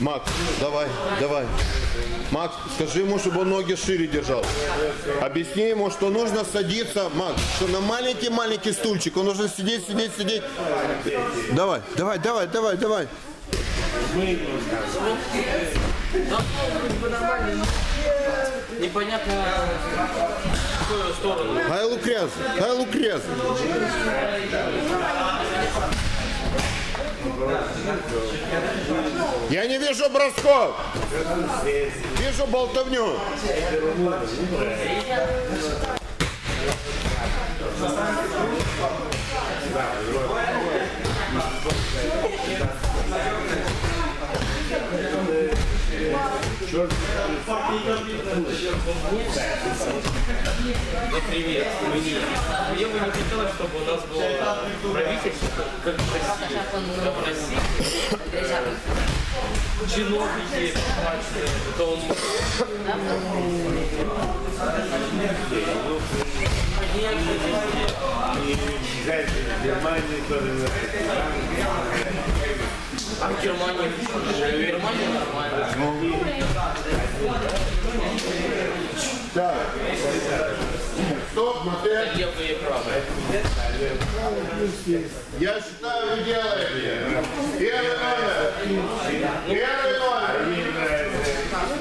Макс, давай, давай. Макс, скажи ему, чтобы он ноги шире держал. Объясни ему, что нужно садиться, Макс, что на маленький-маленький стульчик, он нужно сидеть, сидеть, сидеть. Давай, давай, давай, давай, давай. Непонятно какую сторону. Хай лукрез, хай лукрез. Я не вижу бросков. Вижу болтовню. Ну, привет. Мне, мне бы не хотелось, чтобы у нас было правительство, как в России. Как в России. Чиновники, потом Германии тоже а в Германии, в Германии нормально. Так. Стоп, Матвей. Левые и правые. Я считаю, вы делаете. Первый номер. Первый номер.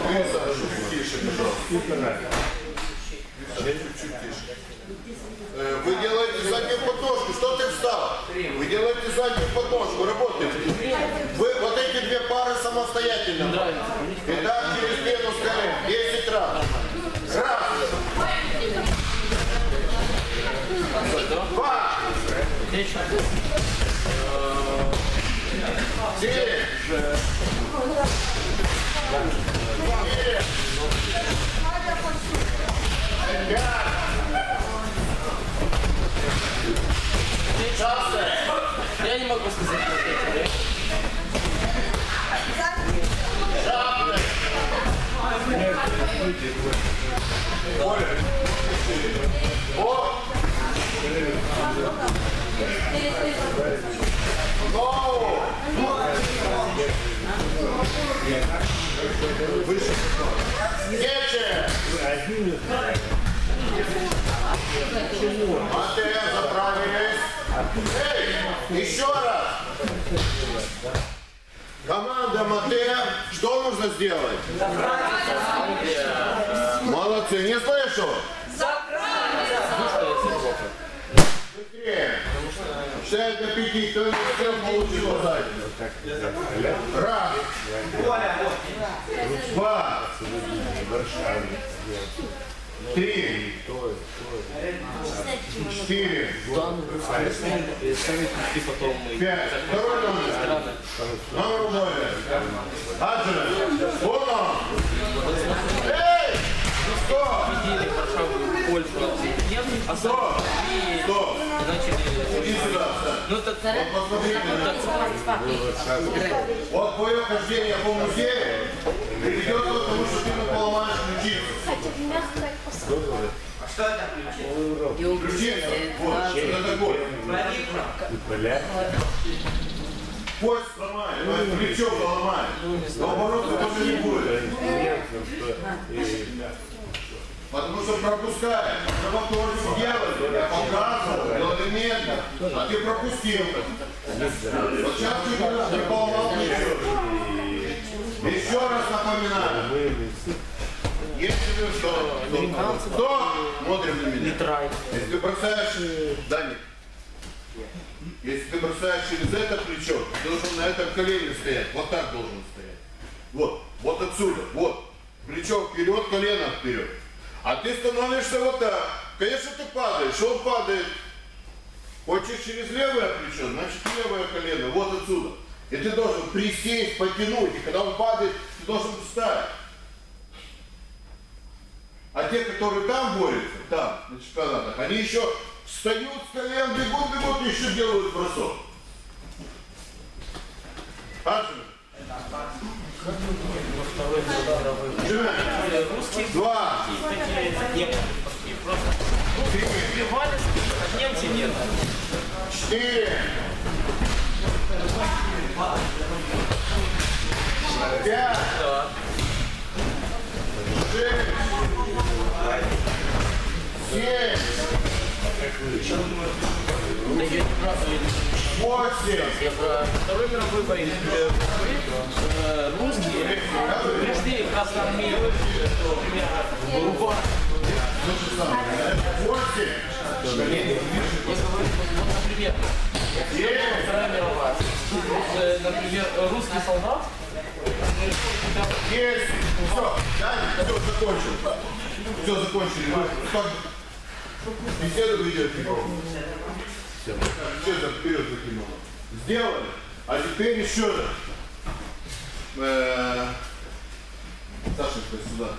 Лиза, чуть тише, пожалуйста. Э, Вы делаете заднюю подножку. Что ты встал? Вы делаете заднюю подножку. Работаете. Вы вот эти две пары самостоятельно. Итак, через стену скорее. 10 раз. Раз. Два. Четыре. Я не могу сказать, как это, да? Дальше. Матея, заправились. Еще раз. Команда Матея, что нужно сделать? Молодцы, не слышу. Быстрее. Считает до пяти, кто не успел, получит сзади. Раз. Два. Три. Четыре. Пять. Второй номер. Номер убойный. Аджина. Понял? Эй! А и Стоп! начали... Иди сюда. Ну так Вот посмотрите на. Вот твое хождение по музею приведет ты поломаешь ключицу. Ключица, вот, что это такое? Кость сломает, вот плечо поломает. Наоборот, тоже не будет. Потому что пропускает. Чтобы тоже делать. Я показывал, медленно. А ты пропустил. Вот сейчас ты не поломал плечо. Еще раз напоминаю. Если вы что, кто, кто? Смотрим на меня. Если ты бросаешь, Даник, если ты бросаешь через это плечо, ты должен на этом колене стоять. Вот так должен стоять. Вот, вот отсюда, вот. Плечо вперед, колено вперед. А ты становишься вот так. Конечно, ты падаешь, он падает. Хочешь через левое плечо, значит левое колено, вот отсюда. И ты должен присесть, потянуть. И когда он падает, ты должен встать. А те, которые там борются, там, на чемпионатах, они еще встают с колен, бегут, бегут и еще делают бросок. Аджин. Два. Четыре. Пять. Я про Второй мировой войны. Русские пришли красноармейцы, примерно в. Я говорю, вот, например. Вторая мировая. Например, русский солдат Есть. Все. Даня, все, закончил. Все, закончили. Как беседу ведете? Все. Все это вперед закинуло. Сделали. А теперь еще раз. Э, Сашенька, сюда.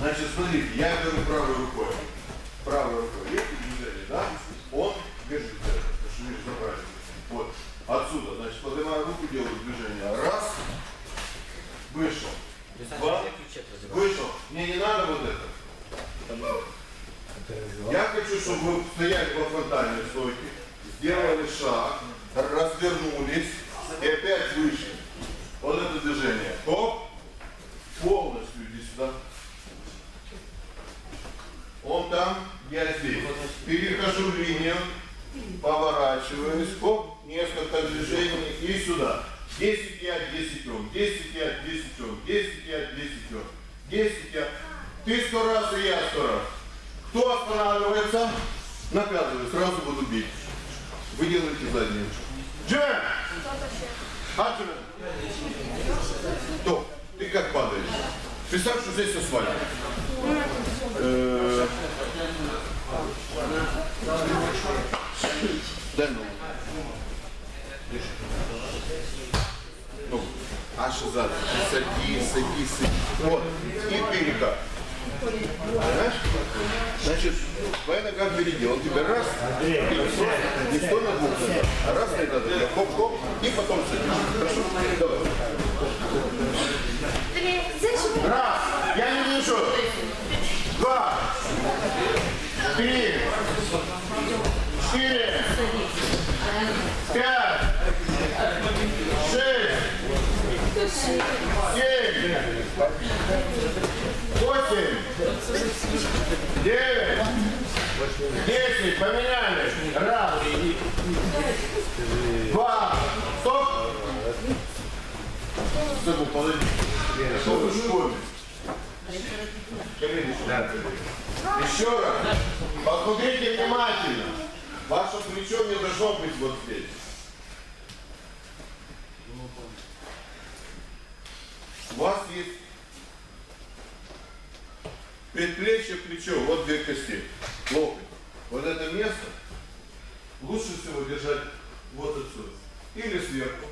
Значит, смотрите, я беру правой рукой. Правой рукой. Есть движение, да? Он держит это. Потому что видишь, направили. Вот. Отсюда. Значит, поднимаю руку, делаю движение. Раз. Вышел. Два. Вышел. Мне не надо вот это. Я хочу, чтобы вы стояли во фронтальной стойке, сделали шаг, развернулись и опять вышли. Вот это движение. Хоп. Полностью иди сюда. Он там, я здесь. Перехожу линию, поворачиваюсь, хоп, несколько движений и сюда. 10 я, 10 он, 10 я, 10 он, 10 я, 10 он, 10 я. Ты сто раз и я сто раз. Кто останавливается, наказываю, сразу буду бить. Вы делаете заднюю. Джем! Аджем! Кто? Ты как падаешь? Представь, что здесь Семь. Восемь. Девять. Десять. Поменяли. Раз. Два. Стоп. Стоп, подожди. Что вы сюда. Еще раз. Посмотрите внимательно. Ваше плечо не должно быть вот здесь. У вас есть предплечье, плечо, вот две кости, локоть. Вот это место лучше всего держать вот отсюда. Или сверху,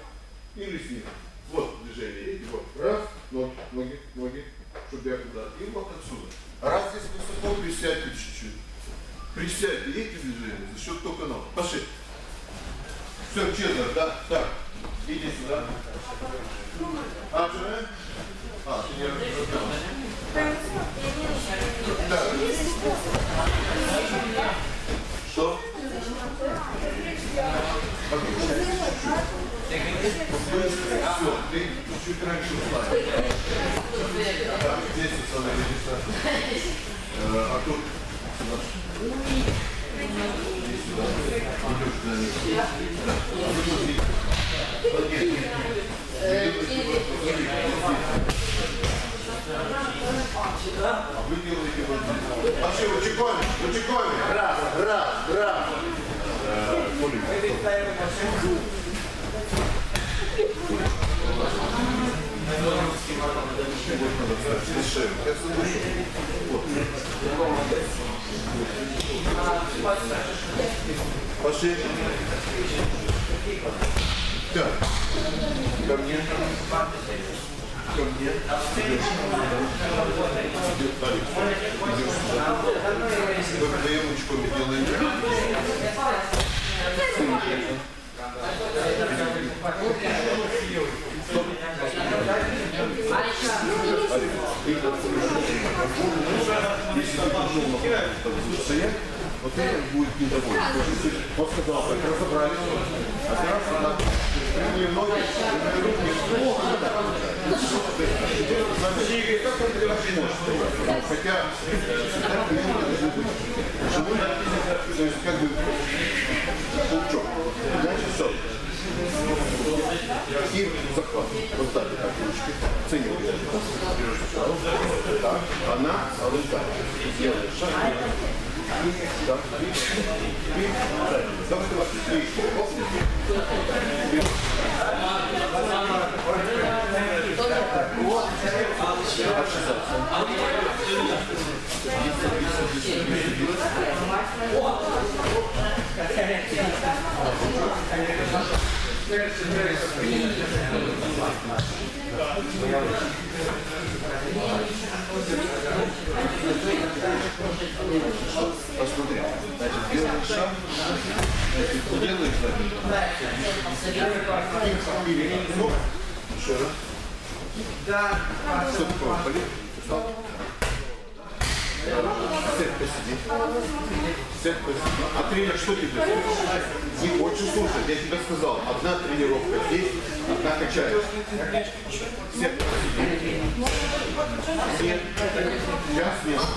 или снизу. Вот движение, видите, вот. Раз, ноги, ноги, ноги, чтобы я куда. И вот отсюда. Раз здесь высоко, присядьте чуть-чуть. Присядьте, видите движение, за счет только ног. Пошли. Все, честно, да? Так, иди сюда. А, что, А. Что? Все, ты чуть раньше ушла. Так, здесь остановились. Э, А тут сюда. Иди сюда. Идешь на них. Смотри. Вы делаете вот здесь. Вообще, утекоми, утекоми. Раз, раз, раз. Э, Коля, Вот надо встать через шею. Я задушу. Вот. Пошли. Так. Ко мне. Ко мне. Идешь. Идет Алекс. Идешь сюда. Вы вдвоем учками делаете. Если ты пошел на стоять, вот это будет недоволен. Он сказал, так разобрались, опираться на прямые ноги, прямые руки, Хотя, э, всегда клиенты должны быть живой, то есть как бы паучок. Значит, все. И захват. Вот так вот так ручки. Ценю. Так, она, а так. Делаешь шаг. Так. И, давай, давай. И, оп. Посмотри. Значит, делаешь шаг. Значит, делаешь ну, еще раз. Такое? Полет? Встал? Сядь, посиди. Сядь, посиди. А тренер что тебе? Не очень слушать. Я тебе сказал, одна тренировка здесь, одна качаешь. Сядь, посиди. Сядь. Сейчас.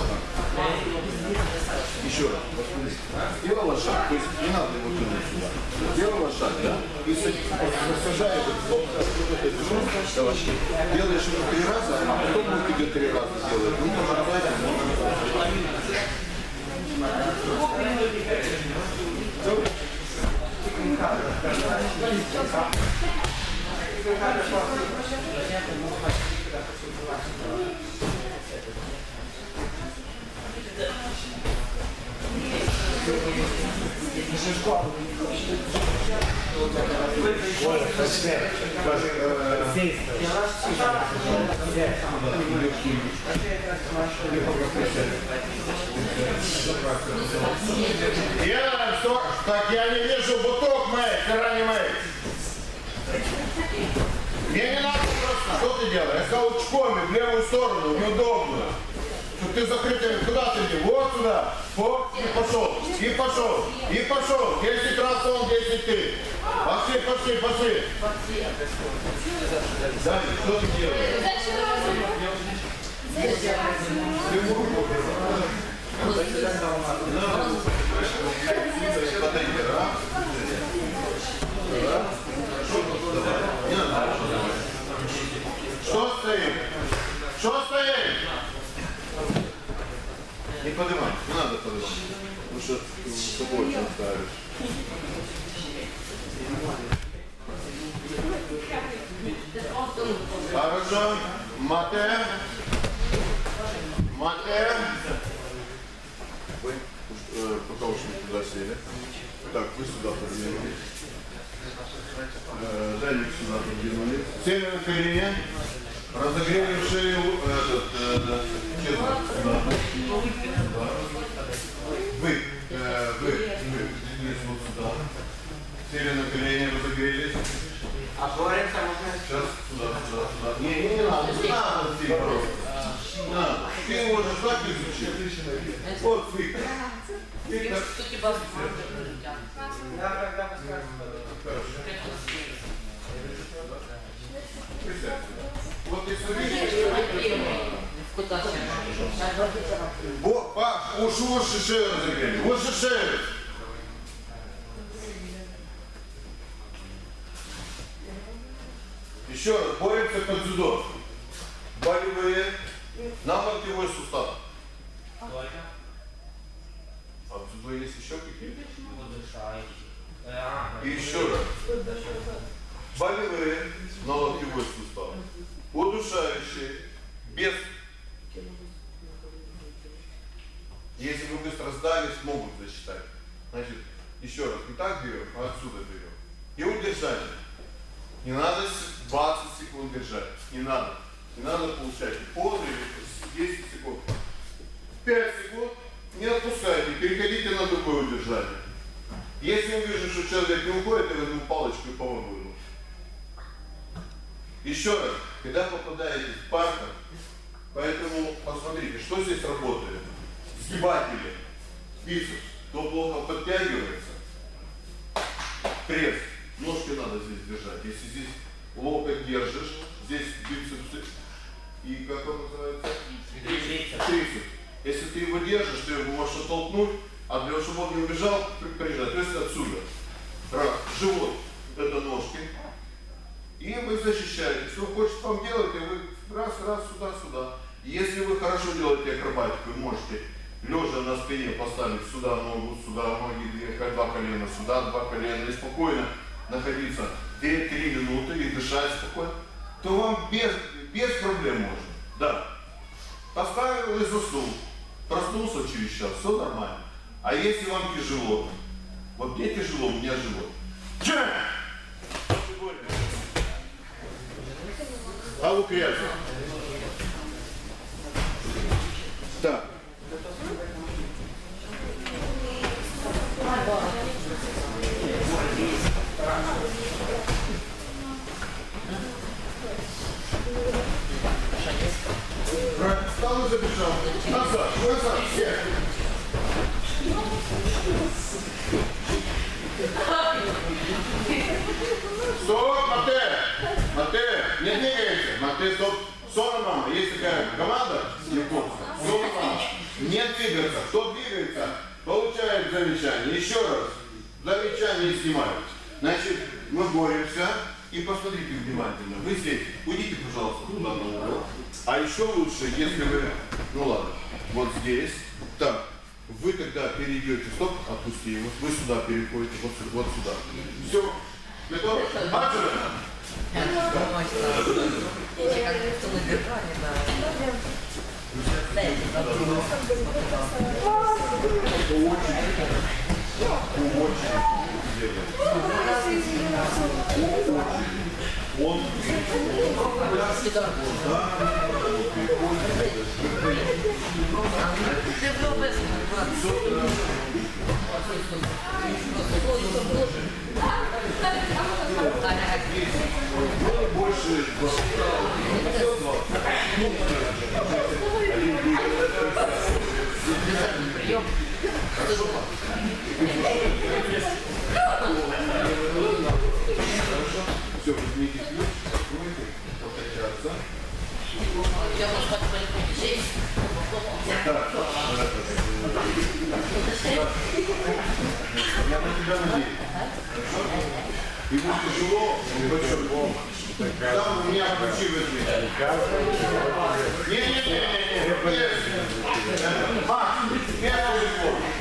Еще раз. Сделала шаг, то есть не надо его тянуть сюда. Шаг, да? И Давай. Делаешь его три раза, а потом он тебе три раза делает. Ну, пожалуйста, Делаем что? Так я не вижу буток мэй, вчера не мэй. Мне не надо просто. Что ты делаешь? Я сказал учками в левую сторону, неудобно. Что ты закрытыми, куда ты иди? Вот сюда. Оп, и пошел. И пошел. И пошел. 10 раз он, 10 ты. Пошли, пошли, пошли. Дальше, что ты делаешь? Ты ему руку. Что стоит? Что стоит? Не поднимай, не надо поднимать. Потому что с собой очень ставишь. Хорошо. Мате. Мате. Вы э, пока очень туда сели. Так, вы сюда подвинулись. Э, Дальник сюда подвинулись. Сели на колени. Разогрели шею этот, э, честно, сюда. Вы, э, вы, вы, вот сюда. Сели на колени, разогрелись. А говорится, можно Сейчас сюда, сюда, сюда. Не, не, не надо, не надо ты просто. Не надо. Ты можешь так изучить. Вот фиг. Фиг так. Я когда подскажу. Присядь. Вот, Паш, уж уши шею шею. Еще раз, боремся под дзюдо. Болевые на локтевой сустав. А в дзюдо есть еще какие-то? И еще раз. Болевые на локтевой сустав. Удушающие. Без. Если вы быстро сдали, смогут засчитать. Значит, еще раз, не так берем, а отсюда берем. И удержание. Не надо с- 20 секунд держать. Не надо. Не надо получать или 10 секунд. 5 секунд не отпускайте, переходите на другое удержание. Если я вижу, что человек не уходит, я возьму палочку и помогу ему. Еще раз, когда попадаете в партер, поэтому посмотрите, что здесь работает. Сгибатели, бицепс, то плохо подтягивается. Пресс, ножки надо здесь держать. Если здесь локоть держишь, здесь бицепсы, и как он называется? Трицепс. Трицепс. Если ты его держишь, ты его можешь оттолкнуть, а для того, чтобы он не убежал, при- прижать. То есть отсюда. Раз. Живот. Это ножки. И вы защищаете. Что хочет вам делать, и вы раз, раз, сюда, сюда. Если вы хорошо делаете акробатику, вы можете лежа на спине поставить сюда ногу, сюда ноги, две, два колена, сюда два колена и спокойно находиться 2-3 минуты и дышать спокойно, то вам без, без проблем можно. Да. Поставил и заснул. Проснулся через час, все нормально. А если вам тяжело, вот мне тяжело, у меня живот. А вы грязно. Так. И забежал. Назад, назад, все. Стоп, Мате! Мате, не двигайся. Мате, стоп. Сона мама, есть такая команда японская. Мама. Не двигаться. Кто двигается, получает замечание. Еще раз. Замечание снимают. Значит, мы боремся. И посмотрите внимательно. Вы здесь. Уйдите, пожалуйста, туда на угол. А еще лучше, если вы... Ну ладно. Вот здесь. Так. Вы когда перейдете, стоп, отпусти его. Вы сюда переходите, вот, вот сюда. Все. Готовы? Отсюда. Если как будто мы держали, да. Он Ты был без больше все, возьмите ключ, откройте, покачаться. Я спать в поликлинике. Здесь. Так, я на тебя надеюсь. Ему тяжело, небольшой. Там у меня ключи возьми. Не-не-не-не-не. Макс, без телефона. Без телефона.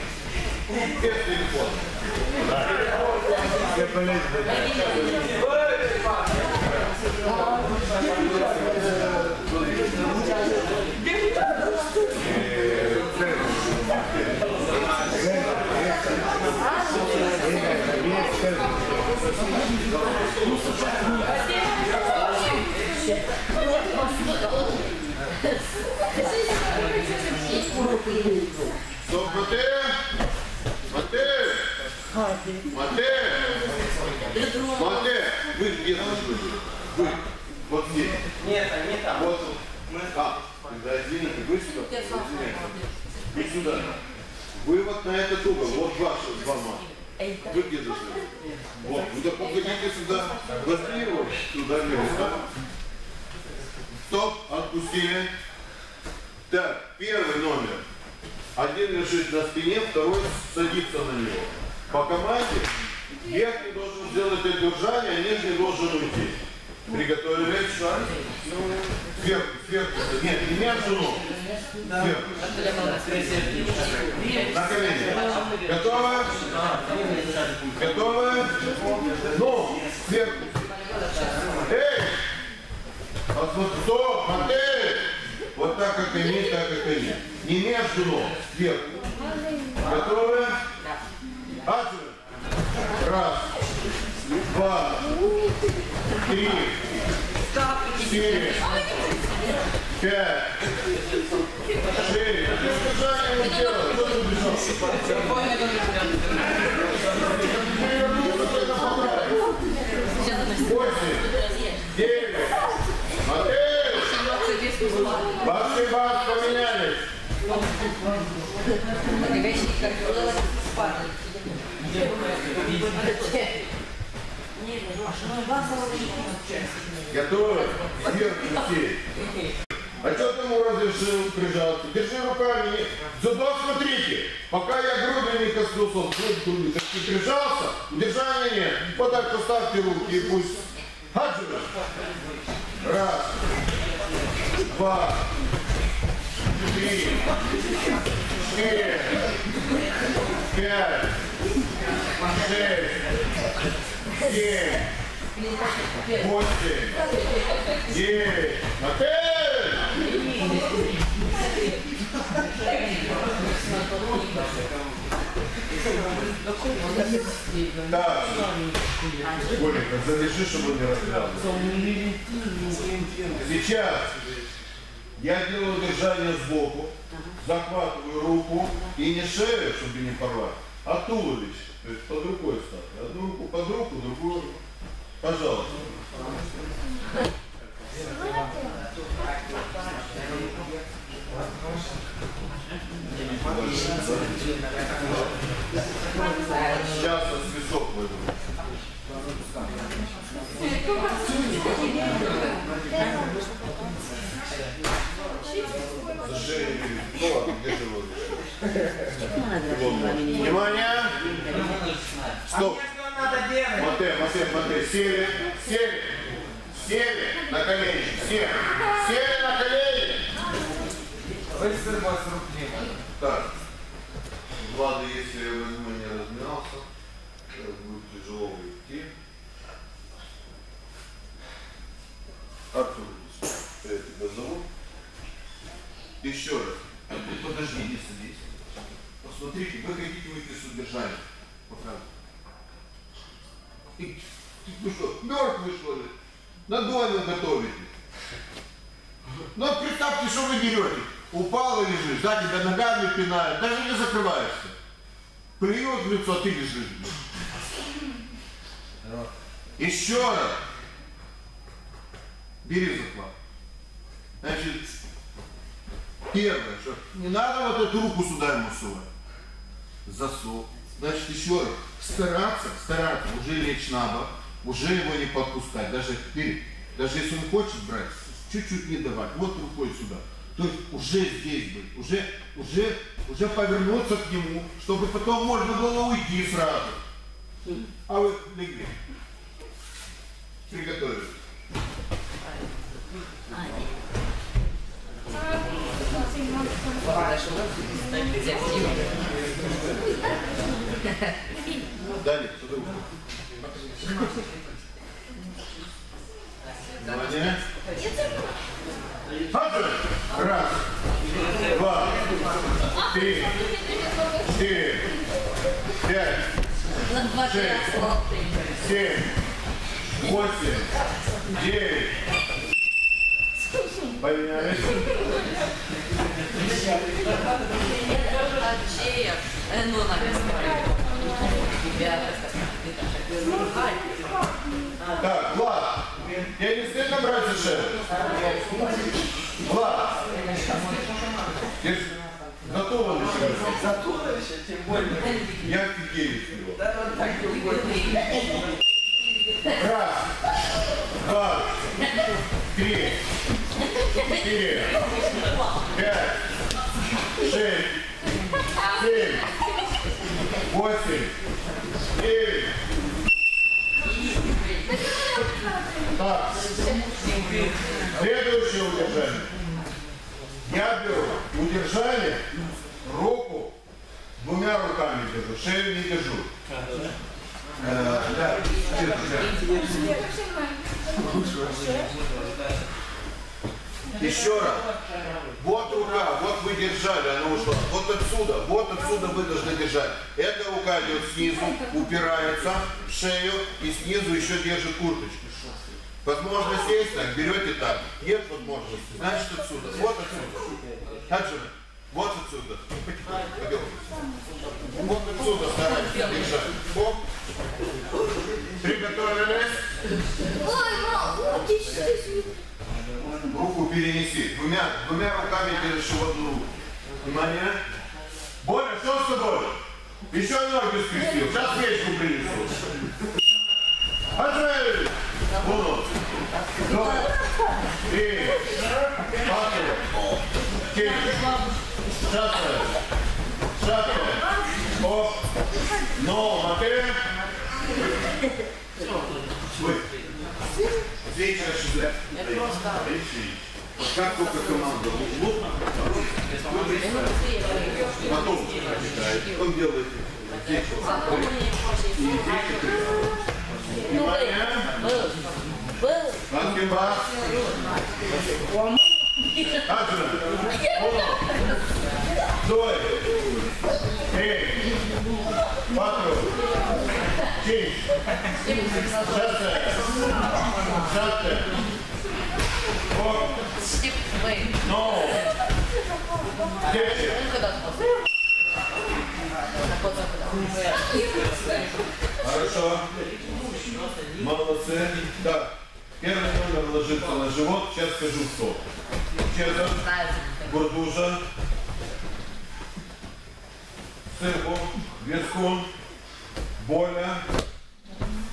Стоп, Мате! Мате! Мате! Мате! Вы где служили? Вы. Вот здесь. Нет, не там. Вот. А, тогда извините, вы сюда. Вы сюда. Вы вот на этот угол, вот ваши два маша. Вы где зашли? Вот, ну так уходите сюда. Возьми его туда место. Стоп, отпустили. Так, первый номер. Один лежит на спине, второй садится на него. По команде верхний должен сделать удержание, а нижний должен уйти. Приготовились? Сверху, сверху. Нет, не между ног. На колени. Готовы? Готовы? Ну, сверху. Эй! Посмотри, стоп, модель! Вот так, как они, так, как они. Не между ног, сверху. Готовы? Раз, два, три, четыре, пять, шесть. Делай. Что ты бежал? Восемь, девять, модель! Бабки баб поменялись. Готовы? Вверх лететь. А что ты ему разрешил прижаться? Держи руками. Зубов смотрите. Пока я груди не коснулся, грудь груди. Так ты прижался, удержания нет. Вот так поставьте руки и пусть. Хаджи. Раз. Два. Три. Четыре. Пять. Шесть. Семь. Восемь. Девять. Отель! Так. Коленька, залежи, чтобы он не разглядывал. Сейчас я делаю держание сбоку, захватываю руку и не шею, чтобы не порвать, а туловище. То есть под рукой ставлю. Одну руку под руку, другую. Пожалуйста. Сейчас я свисок возьму. Ну ладно, где живот? Внимание! Стоп! Мате, мате, мате, сели, сели, сели на колени, сели, сели на колени. Быстро вас руки. Так, Влада, если я возьму не размялся, сейчас будет тяжело идти. Артур, я тебя зову. Еще раз. Артур, Подожди, не садись. Посмотрите, вы хотите выйти с удержания. Пока. Ты, что, мертвый что ли? На доме готовите. Ну представьте, что вы берете. Упал и лежишь, да, тебя ногами пинают, даже не закрываешься. Плюют в лицо, а ты лежишь. Еще раз. Бери заклад. Значит, первое, что не надо вот эту руку сюда ему сувать. Засов. Значит, еще раз. Стараться, стараться, уже лечь на бок, уже его не подпускать, даже вперед. Даже если он хочет брать, чуть-чуть не давать. Вот рукой сюда. То есть уже здесь быть, уже, уже, уже повернуться к нему, чтобы потом можно было уйти сразу. А вы легли. Приготовились. Далее, руку. Внимание. Хатер. Раз, два, три, четыре, пять, шесть, семь, восемь, девять. Поднялись. Так, Влад, я не стыдно брать шею? Влад, готова ли сегодня? Затуловище, тем более. Я офигею с него. Да, вот так и. Раз, два, три, четыре, пять, шесть, семь, восемь, девять. Так, следующее удержание. Я беру удержание, руку двумя руками держу, шею не держу. Э, да, Еще раз. Вот рука, вот вы держали, она ушла. Вот отсюда, вот отсюда вы должны держать. Эта рука идет снизу, упирается в шею и снизу еще держит курточку. Возможно сесть так, берете так. Нет возможности, значит отсюда. Вот отсюда. Также вот отсюда. Пойдем. Вот отсюда старайтесь держать. Оп. Приготовились. Ой, мам, ты что Руку перенеси. Двумя, двумя руками держи в одну руку. Внимание. Боря, что с тобой? Еще ноги скрестил. Сейчас печку принесу. Отжимай! Uno, dos, tres, cuatro, cinco, шестой, шестой, оп, но, матери. Вы. Здесь сюда. Как только команда в углу, потом отдыхает. Он делает здесь вот. И здесь вот. Внимание. Был. Банкимбас. Акшен. Cinco, шестой, шестой, оп, Стип. Вы. но, закуда. Хорошо. Молодцы. Так, первый номер ложится на живот. Сейчас скажу кто. Чеза, Нравится. Сырбу, Вескун, Боля,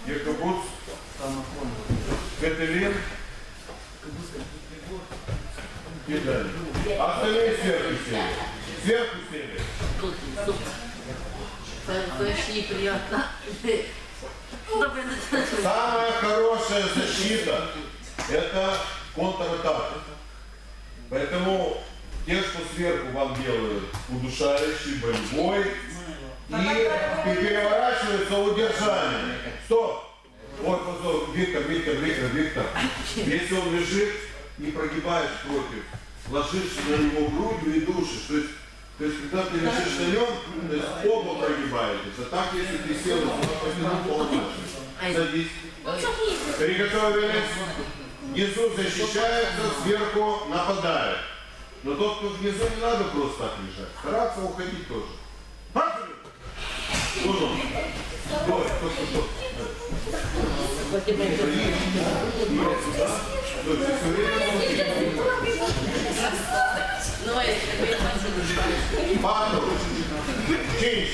Якобуц, Кателин и далее. Остальные сверху сели. Сверху сели. Самая хорошая защита – это контратака. Поэтому те, что сверху вам делают удушающий, болевой, и, и переворачивается удержание. Стоп! Вот, вот, Виктор, Виктор, Виктор, Виктор. Если он лежит, не прогибаешь против, ложишься на него грудью и душишь. То есть, то есть когда ты лежишь на нем, то есть оба прогибаетесь. А так, если ты сел, то полномочия. Садись. Приготовились. Внизу защищается, сверху нападает. Но тот, кто внизу, не надо просто так лежать. Стараться уходить тоже. Уно. Стой, стой, стой, Патру. Чинч.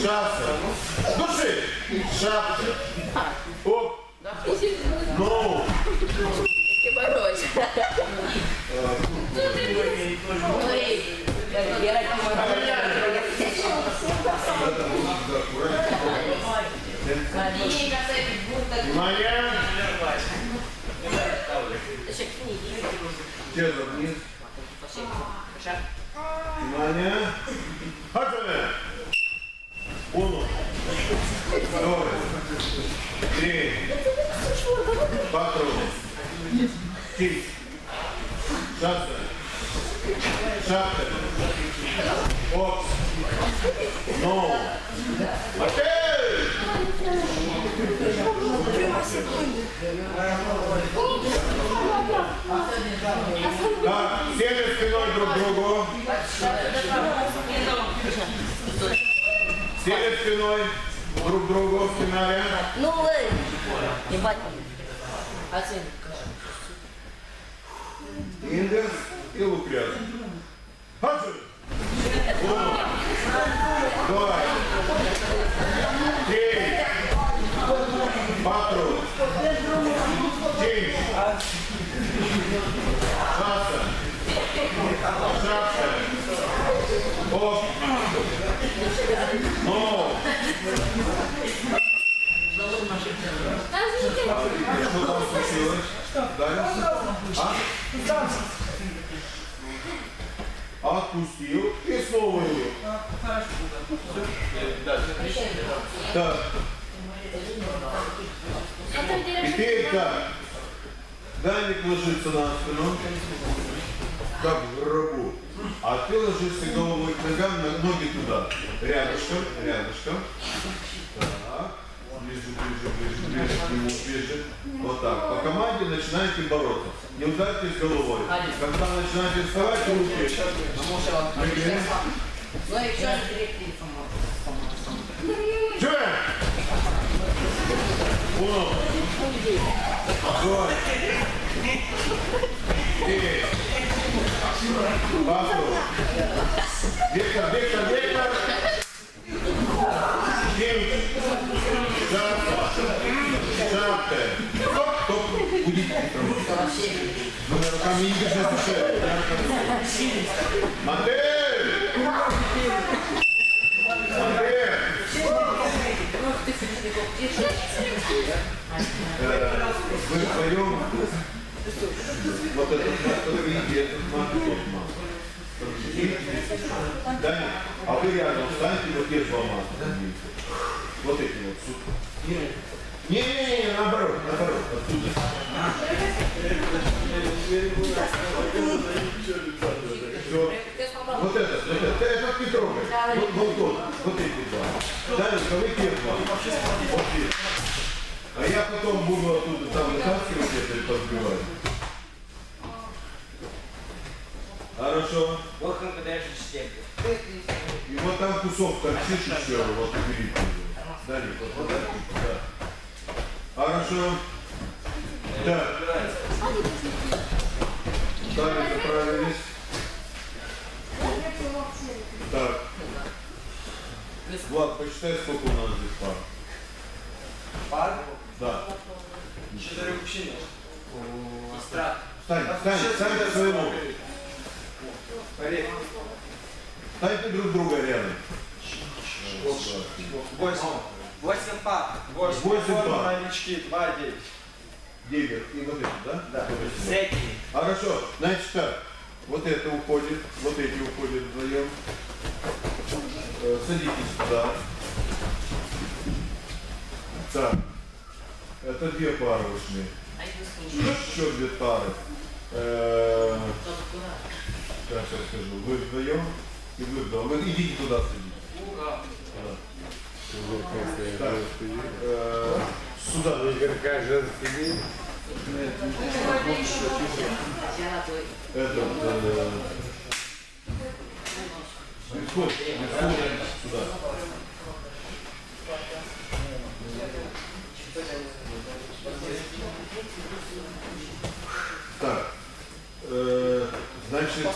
Шапка. Души. Шапка. Оп. Ну. Борось. Ой, я Внимание. Тело вниз. Внимание. Готовы. Uno. Dos. Три. Cuatro. Cinco. Шапка. Шапка. Оп. Ну. Окей. Так, сели спиной друг к другу. Сели спиной друг к другу, спинали. Ну вы. Ебать. Оценка. Индекс и лупрят. Хачу! Уно, два, три, quatro, cinco, шесть, шесть, оп, ну, что там? А? Отпустил и снова его. Так. Теперь. Даник ложится на спину, как в гробу. А ты ложишься головой к ногам, ноги туда. Рядышком, рядышком. Так. Ближе, ближе, ближе, ближе к нему, ближе. Вот так. По команде начинаете бороться. Не ударьтесь головой. Когда начинаете вставать, руки. Ноги. Ну, еще раз директриса Чё? Уно. Два. Павлов. Виктор, Виктор, Виктор. Девять. Завтра. Стоп, стоп. Будет Вы на руками не держите. Модель! Модель! Вы вдвоем вот этот мат, этот мат, тот мат. Даня, а вы рядом встаньте, вот те два мата. Вот эти вот. Не-не-не, наоборот, наоборот, оттуда. Все. Вот этот, вот этот, этот не трогай. Вот, вот тот, вот эти два. Данечка, вы те два. Вот эти. А я потом буду оттуда там вытаскивать это и подбивать. Хорошо. Вот он подальше стенки. И вот там кусок торчит еще, вот убери. Далее, вот, вот так, да. Хорошо. Так. Далее заправились. Так. Влад, посчитай, сколько у нас здесь пар. Пар. Да. Четыре мужчины. Страх. Встань, встань, встань к своему. Поверь. Станьте друг друга рядом. Восемь. Восемь пар. Восемь. Восемь новички. Два девять. Девять. И вот это, да? Да. Средний. Хорошо, значит так, вот это уходит, вот эти уходят вдвоем. Э, Садитесь туда. Так, это две пары ушли. Еще две пары. Э, Сейчас скажу. Вы вдвоем и вы вдвоем. Вы идите туда садитесь. Да. Так, сюда. Это э, Бесход, бесход, сюда. Так, э, значит,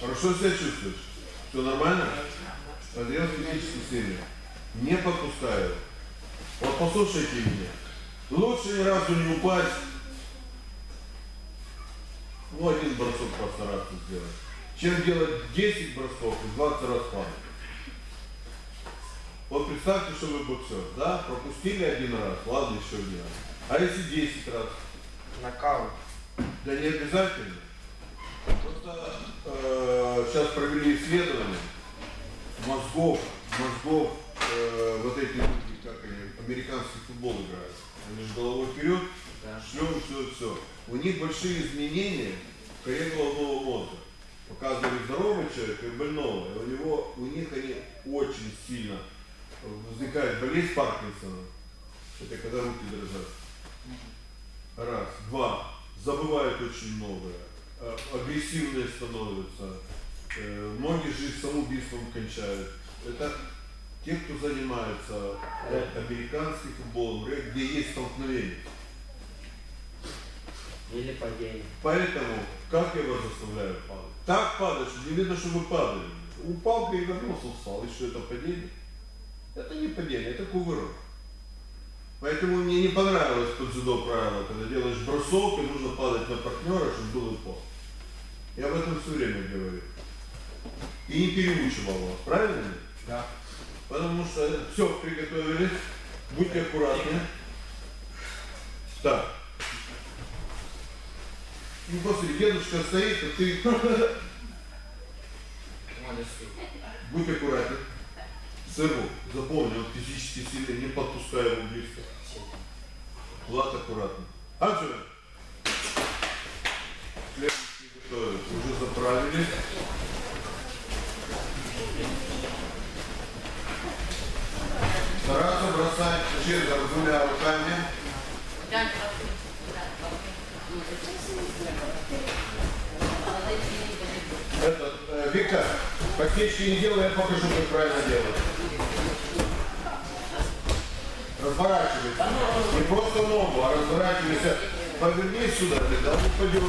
хорошо себя чувствуешь? Все нормально? Подъем физически сильно. Не подпускаю. Вот послушайте меня. Лучше ни разу не упасть. Ну, один бросок постараться сделать. Чем делать 10 бросков и 20 раз падать. Вот представьте, что вы боксер, да? Пропустили один раз, ладно, еще один раз. А если 10 раз? Нокаут. Да не обязательно. Просто э, сейчас провели исследование мозгов, мозгов э, вот эти люди, как они, американский футбол играют. Они же головой вперед, шлем, все, все. У них большие изменения в коре головного мозга. Показывали здорового человека и больного. И у него, у них они очень сильно возникает болезнь Паркинсона. Это когда руки дрожат. Раз. Два. Забывают очень многое. Э, Агрессивные становятся. Э, Многие же и самоубийством кончают. Это те, кто занимается э, американским футболом, э, где есть столкновение. Или падение. Поэтому, как я вас заставляю падать? Так падать, что не видно, что вы падали. Упал, перевернулся, встал. И что это падение? Это не падение, это кувырок. Поэтому мне не понравилось под дзюдо правило, когда делаешь бросок, и нужно падать на партнера, чтобы был упал. Я об этом все время говорю. И не переучивал вас, правильно? Да. Потому что все, приготовились. Будьте аккуратны. Так. Ну, господи, дедушка стоит, а ты будь аккуратен. Сыру, запомни, он физически сильно, не подпускай его близко. Влад аккуратно. Аджи. Следующий готовят. Уже заправили. Стараться бросать жезл двумя руками. Этот, э, Виктор, подсечки не делай, я покажу, как правильно делать. Разворачивайся. Не просто ногу, а разворачивайся. Повернись сюда, тогда он упадет.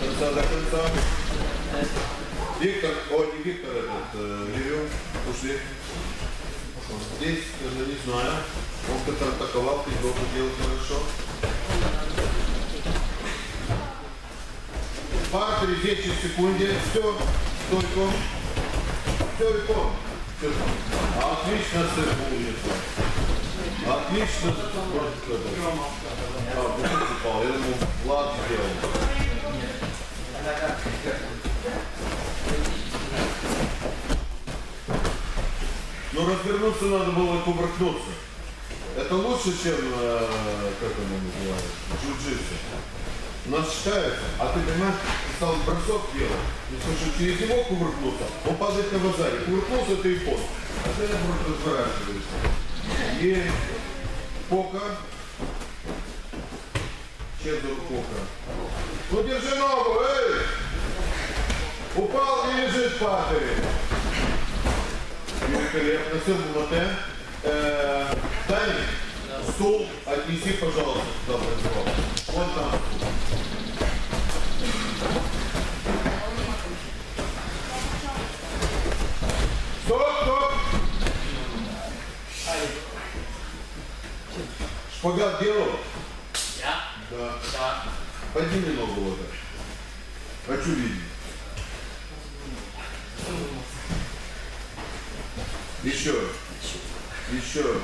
До конца, до конца. Виктор, о, не Виктор этот, э, Левин, ушли. Вот здесь, ну, не знаю, он контратаковал, ты должен делать хорошо. Пар, третьей секунде, все, стойко. Все, легко. Отлично, умница. Отлично. А, упала. Я думал, Влад сделал. Но развернуться надо было кувыркнуться. Это лучше, чем, э, как оно называется, джиу-джитсу. Нас считается, а ты понимаешь, стал бросок делать. И слушай, через него кувыркнуться, он падает на базаре. Кувыркнулся ты и пост. А ты наоборот разворачиваешься. И пока. Чезур пока. Ну держи ногу, эй! Упал и лежит в патере. Великолепно, все булате. Э, Дани, стул отнеси, пожалуйста, туда. Вот там стул. Стоп, стоп! Шпагат делал? Я? Да. Да. Подними ногу вот так. Хочу видеть. Еще. Еще.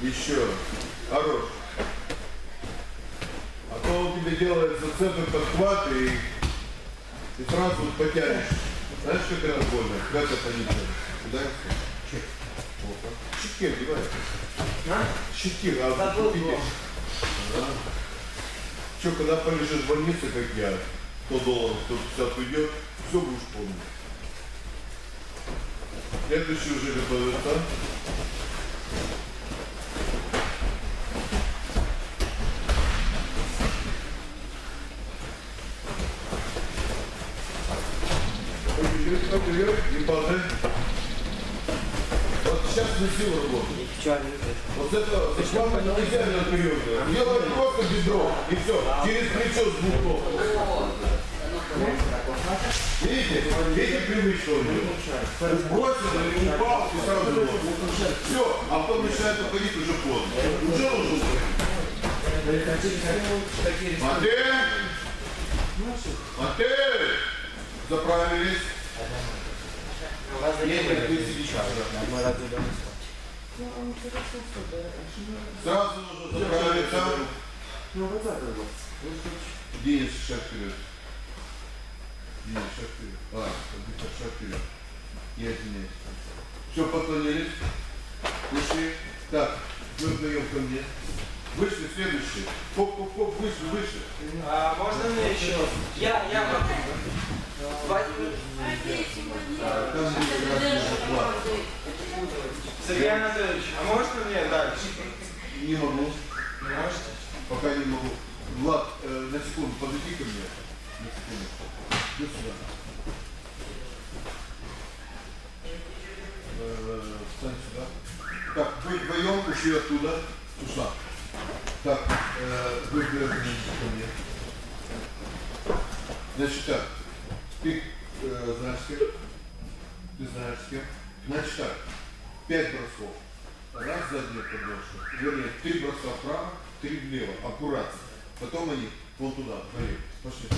Еще. Хорош. А то он тебе делает зацепы, подхват и ты сразу потянешь. Знаешь, как это больно? Как это не Ударился? Чек. Опа. Щитки одевай. А? А Забыл видишь? его. Да. Че, когда полежишь в больнице, как я, 100 долларов, 150 уйдет, все будешь помнить. Следующий уже готовится. Чуть-чуть, поперек, не падай. Вот сейчас на силу работает. Вот это зашла нельзя на период. Делай просто бедро. И все. Через плечо с двух ног. Видите? Видите делает. Бросил, упал и сразу ног. Все. А потом начинает уходить уже поздно. Уже нужно уходить. Матвей! Матвей! Заправились. Едем, ты сидишь. Сразу нужно заправиться. Денис, шаг вперед. Денис, шаг вперед. А, шаг вперед. Я извиняюсь. Все, поклонились. Вышли. Так, мы вдвоем ко мне. Вышли, следующий. Хоп-хоп-хоп, вышли, выше. А можно мне еще? Я, я могу. Там будет разный заклад. Сергей Анатольевич, а можно мне дальше? Не могу. Не можете? Пока не могу. Влад, э, на секунду, подойди ко мне. На секунду. Иди сюда. Э, встань сюда. Так, вы вдвоем ушли оттуда. Ушла. Так, э, вы вдвоем ко мне. Значит так, ты э, знаешь с кем? Ты знаешь с кем? Значит так, пять бросков. Раз заднее подошва. Вернее, три броска вправо, три влево. Аккуратно. Потом они вон туда, налево. Пошли.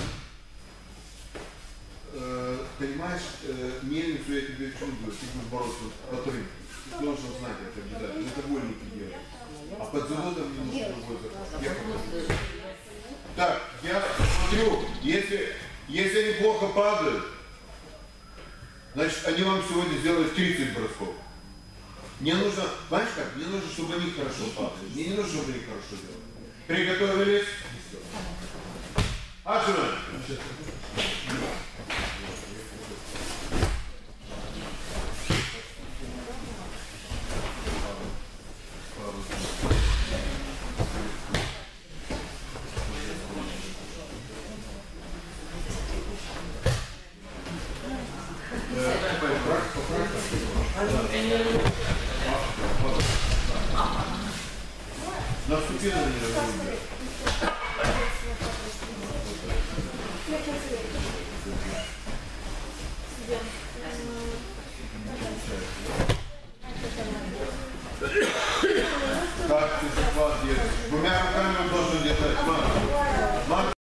Э, понимаешь, э, мельницу я тебе чувствую, ты будешь бороться по трым. Ты должен знать это обязательно. Это вольники делают. А под заводом не нужно другой закон. Я покажу. Так, я смотрю, если, если они плохо падают, значит, они вам сегодня сделают 30 бросков. Мне нужно, понимаешь как, мне нужно, чтобы они хорошо падали. Мне не нужно, чтобы они хорошо делали. Приготовились? Акшен!